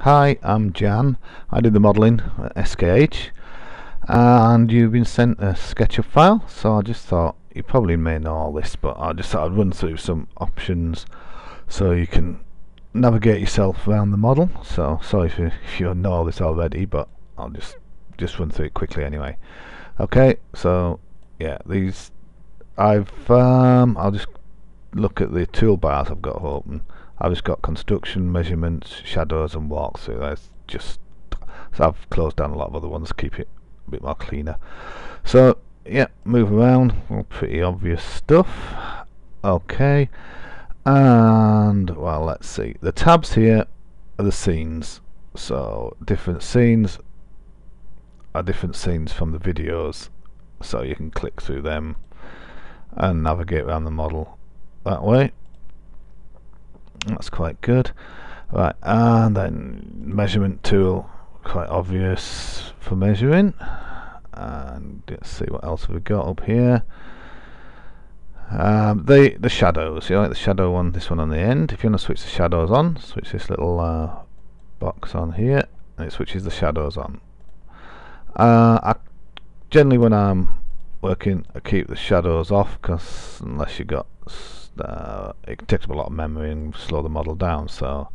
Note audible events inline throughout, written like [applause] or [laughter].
Hi, I'm Jan. I do the modelling at SKH and you've been sent a SketchUp file so I just thought you probably may know all this but I just thought I'd run through some options so you can navigate yourself around the model. So sorry if you, if you know all this already but I'll just just run through it quickly anyway. Okay so yeah these I've um, I'll just look at the toolbars I've got open I've just got construction, measurements, shadows and walkthrough. That's just so I've closed down a lot of other ones, to keep it a bit more cleaner. So yeah, move around, all pretty obvious stuff. Okay, and well, let's see. The tabs here are the scenes. So different scenes are different scenes from the videos. So you can click through them and navigate around the model that way that's quite good. Right and then measurement tool quite obvious for measuring. And let's see what else we've we got up here. Um, the the shadows you like the shadow one this one on the end? If you want to switch the shadows on switch this little uh, box on here and it switches the shadows on. Uh, I, generally when I'm working I keep the shadows off because unless you got uh, it takes up a lot of memory and slow the model down so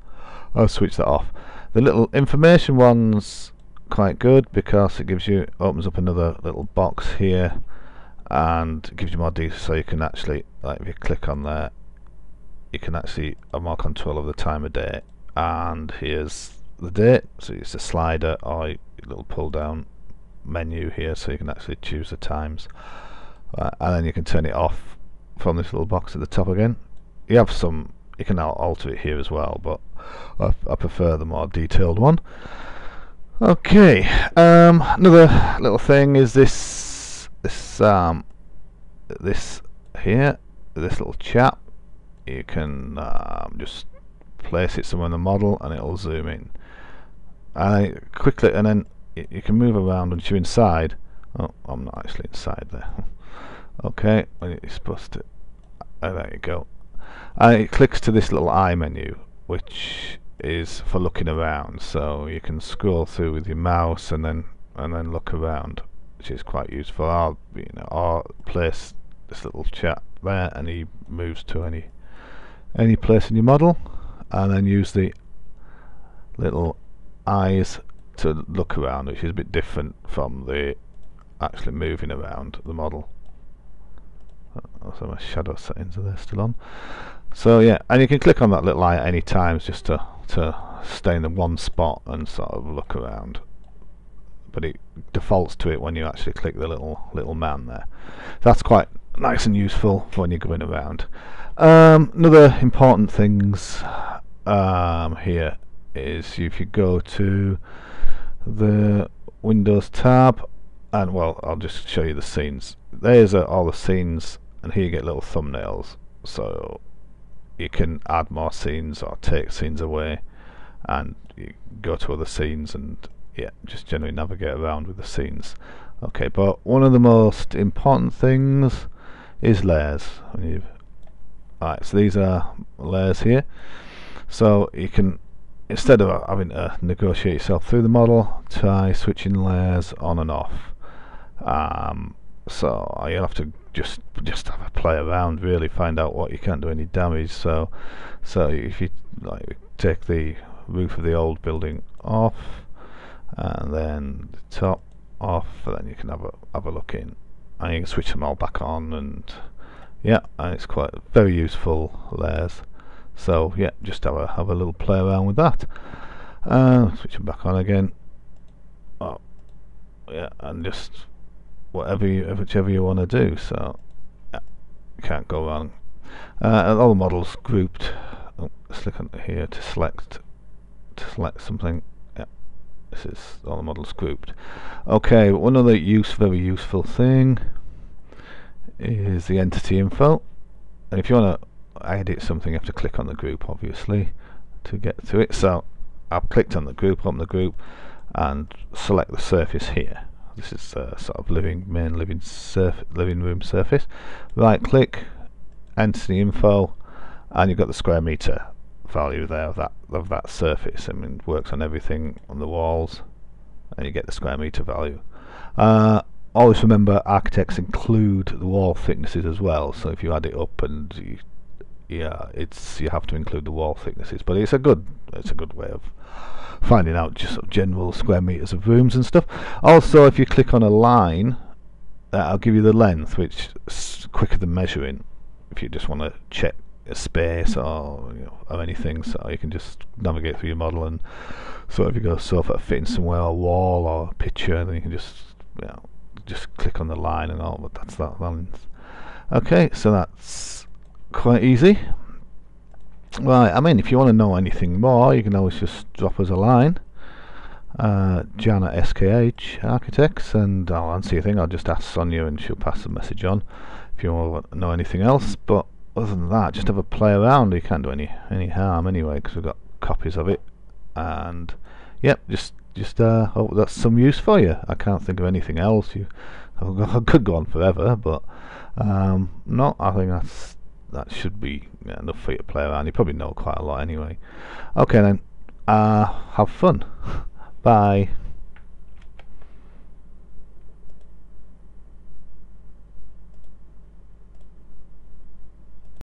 I'll switch that off. The little information one's quite good because it gives you opens up another little box here and gives you more detail so you can actually like if you click on there you can actually have more control of the time of day. And here's the date. So it's a slider or a little pull down menu here so you can actually choose the times. Uh, and then you can turn it off from this little box at the top again. You have some, you can alter it here as well, but I, I prefer the more detailed one. Okay, um, another little thing is this, this, um, this here, this little chap. You can um, just place it somewhere in the model and it'll zoom in. And quickly, and then you can move around once you're inside. Oh, I'm not actually inside there. [laughs] okay when you're supposed to oh, there you go. And it clicks to this little eye menu which is for looking around. So you can scroll through with your mouse and then and then look around which is quite useful. I'll you know I'll place this little chat there and he moves to any any place in your model and then use the little eyes to look around which is a bit different from the actually moving around the model also my shadow settings are there still on. So yeah and you can click on that little eye at any time just to to stay in the one spot and sort of look around. But it defaults to it when you actually click the little little man there. That's quite nice and useful for when you're going around. Um, another important things um, here is if you go to the Windows tab and well I'll just show you the scenes. There's uh, all the scenes and here you get little thumbnails. So you can add more scenes or take scenes away. And you go to other scenes and yeah just generally navigate around with the scenes. Okay but one of the most important things is layers. Alright so these are layers here. So you can instead of having to negotiate yourself through the model try switching layers on and off. Um, so you'll have to just just have a play around really find out what you can't do any damage. So so if you like take the roof of the old building off and then the top off then you can have a have a look in. And you can switch them all back on and yeah and it's quite very useful layers. So yeah just have a have a little play around with that. Uh, switch them back on again. Oh yeah and just whatever you, whichever you want to do. So yeah, can't go wrong. Uh, all the models grouped. Oh, let's on here to select to select something. Yeah, this is all the models grouped. Okay, one other use, very useful thing is the entity info. And if you want to edit something, you have to click on the group, obviously, to get to it. So I've clicked on the group, on the group, and select the surface here this is a sort of living main living surf living room surface right click entity info and you've got the square meter value there of that of that surface. I mean, works on everything on the walls, and you get the square meter value. Uh, always remember, architects include the wall thicknesses as well. So if you add it up and you, yeah, it's you have to include the wall thicknesses. But it's a good it's a good way of finding out just sort of general square meters of rooms and stuff. Also, if you click on a line, uh, that'll give you the length, which is quicker than measuring. If you just want to check a space or you know, or anything, so you can just navigate through your model and so if you go sofa fitting somewhere, a wall or a picture, then you can just you know, just click on the line and all. But that's that length. Okay, so that's quite easy. Right, I mean, if you want to know anything more, you can always just drop us a line. Uh, SKH Architects, and I'll answer your thing. I'll just ask Sonia, and she'll pass the message on if you want to know anything else. But other than that, just have a play around. You can't do any any harm anyway, because we've got copies of it. And yep, just just uh, hope that's some use for you. I can't think of anything else. You, I could go on forever, but um, no, I think that's that should be yeah, enough for you to play around. You probably know quite a lot anyway. Okay then, uh, have fun. [laughs] Bye.